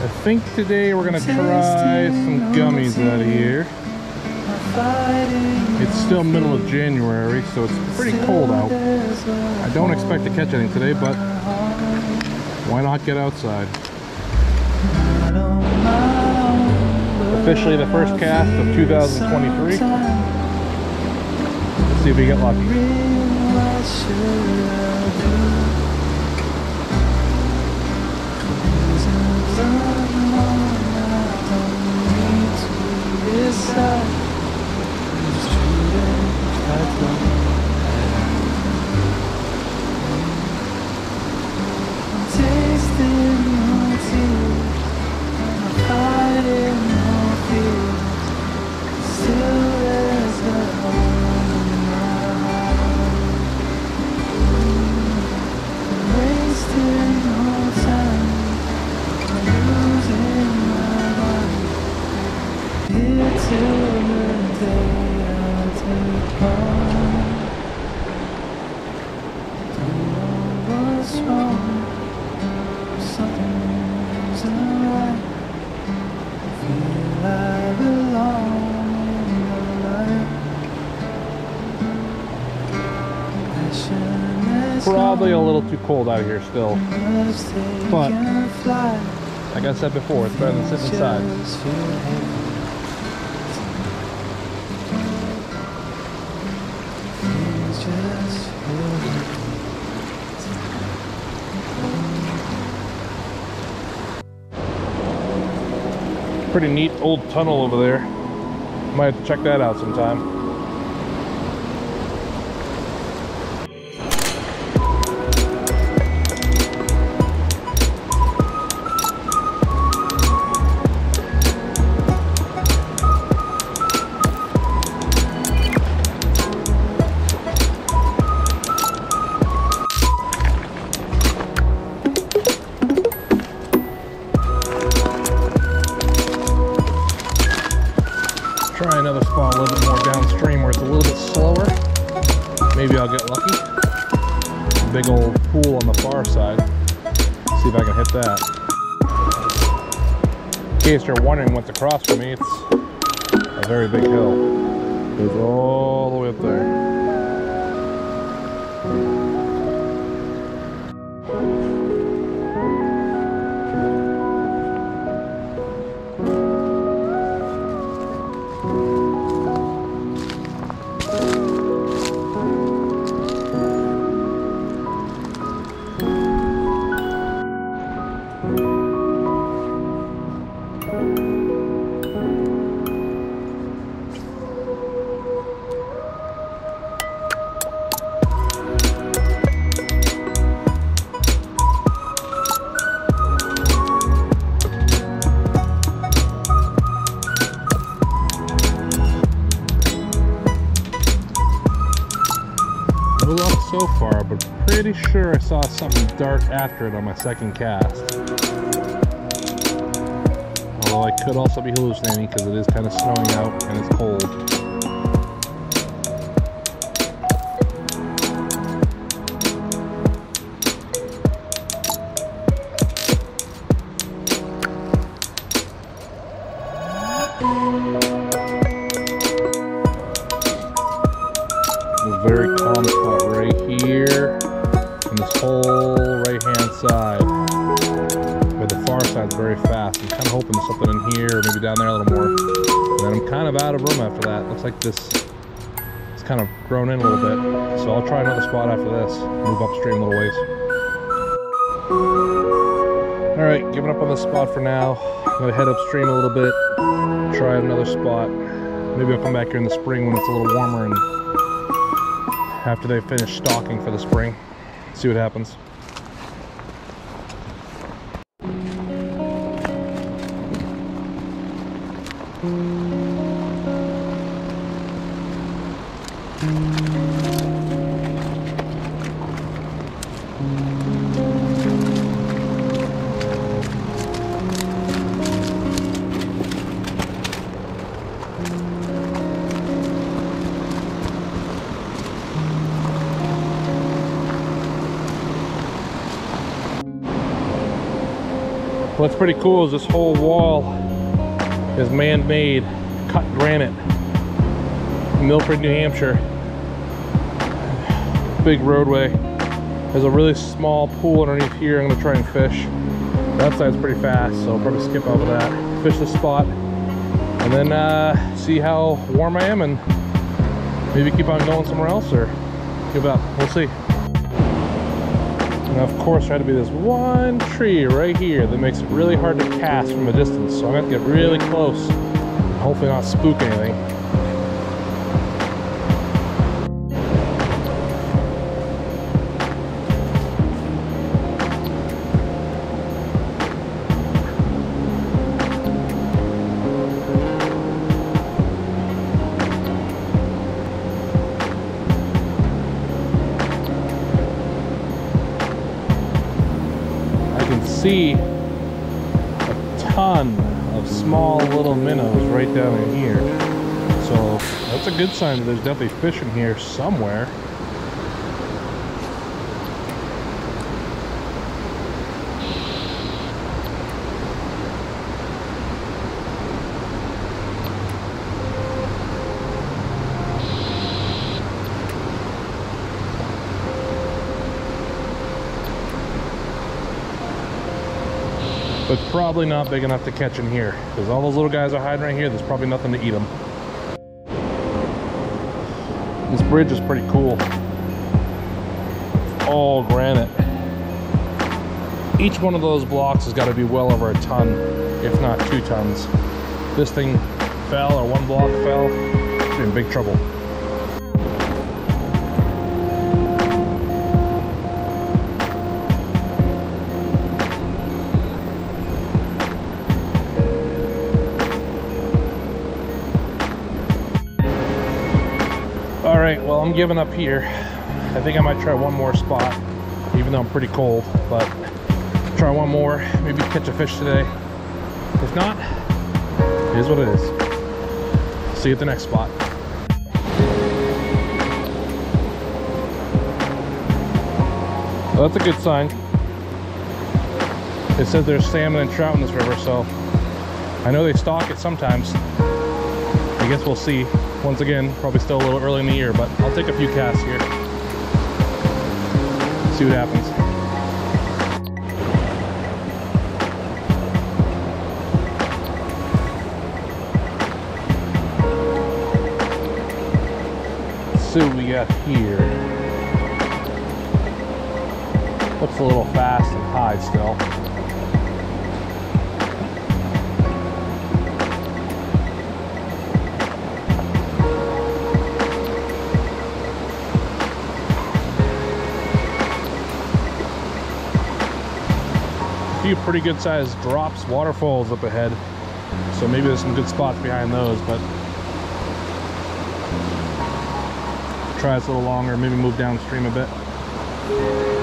I think today we're gonna try some gummies out of here. It's still middle of January, so it's pretty cold out. I don't expect to catch anything today, but why not get outside? Officially the first cast of 2023. Let's see if we get lucky. Tasting Probably a little too cold out here still. but- Like I said before, it's better than sitting inside. Pretty neat old tunnel over there. Might check that out sometime. Try another spot a little bit more downstream where it's a little bit slower. Maybe I'll get lucky. Big old pool on the far side. See if I can hit that. In case you're wondering what's across from me, it's a very big hill. Goes all the way up there. Pretty sure I saw something dark after it on my second cast. Although I could also be hallucinating because it is kind of snowing out and it's cold. A very fast. I'm kind of hoping something in here, maybe down there a little more. And then I'm kind of out of room after that. Looks like this it's kind of grown in a little bit. So I'll try another spot after this. Move upstream a little ways. Alright, giving up on this spot for now. I'm gonna head upstream a little bit, try another spot. Maybe I'll come back here in the spring when it's a little warmer and after they finish stocking for the spring. See what happens. What's pretty cool is this whole wall is man-made, cut granite. Milford, New Hampshire. Big roadway. There's a really small pool underneath here. I'm gonna try and fish. That side's pretty fast, so I'll probably skip over that. Fish the spot, and then uh, see how warm I am, and maybe keep on going somewhere else or give up. We'll see. And of course, there had to be this one tree right here that makes it really hard to cast from a distance. So I'm gonna get really close, hopefully not spook anything. See a ton of small little minnows right down in here. So that's a good sign that there's definitely fish in here somewhere. But probably not big enough to catch in here. Because all those little guys are hiding right here there's probably nothing to eat them this bridge is pretty cool. All granite. Each one of those blocks has got to be well over a ton if not two tons. This thing fell or one block fell in big trouble All right, well, I'm giving up here. I think I might try one more spot, even though I'm pretty cold, but try one more, maybe catch a fish today. If not, it is what it is. See you at the next spot. Well, that's a good sign. It says there's salmon and trout in this river, so I know they stock it sometimes. I guess we'll see. Once again, probably still a little early in the year, but I'll take a few casts here. See what happens. See what we got here. Looks a little fast and high still. Pretty good sized drops, waterfalls up ahead. So maybe there's some good spots behind those, but try this a little longer, maybe move downstream a bit.